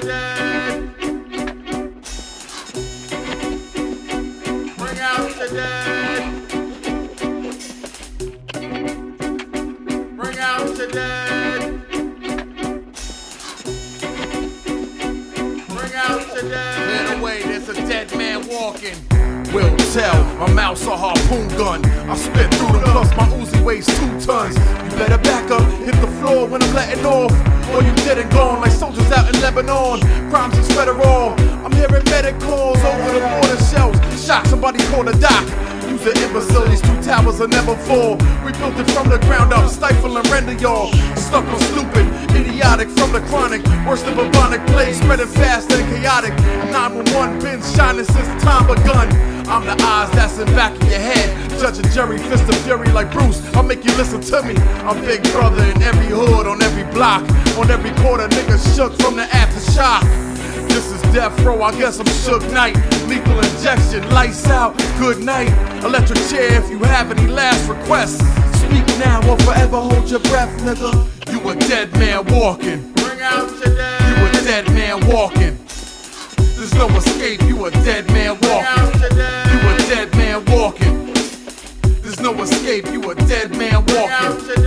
the dead. Bring out the dead. Bring out the dead. Bring out the dead. Clear the way, there's a dead man walking. Will tell, my mouth's a harpoon gun. I spit through them, plus my Uzi weighs two tons. You better back up, hit the floor when I'm letting off. Or you dead and gone like soldiers Lebanon. Crimes is federal. I'm hearing medicals over the border shells. Shot somebody called a doc. Use the imbecile, these two towers will never fall. We built it from the ground up, stifle and render y'all. Stuck on stupid, idiotic from the chronic. Worse than bubonic plague, spreading fast and chaotic. 911 been shining since time begun. I'm the eyes that's in back of your head. Judge and jury, fist of fury like Bruce. I'll make you listen to me. I'm big brother in every hood, on every block, on every corner shook from the aftershock. This is death row, I guess I'm shook night. Lethal injection, lights out, good night. Electric chair if you have any last requests. Speak now or forever hold your breath, nigga. You a dead man walking. Bring out your dead. You a dead man walking. There's no escape, you a dead man walking. You a dead man walking. There's no escape, you a dead man walking.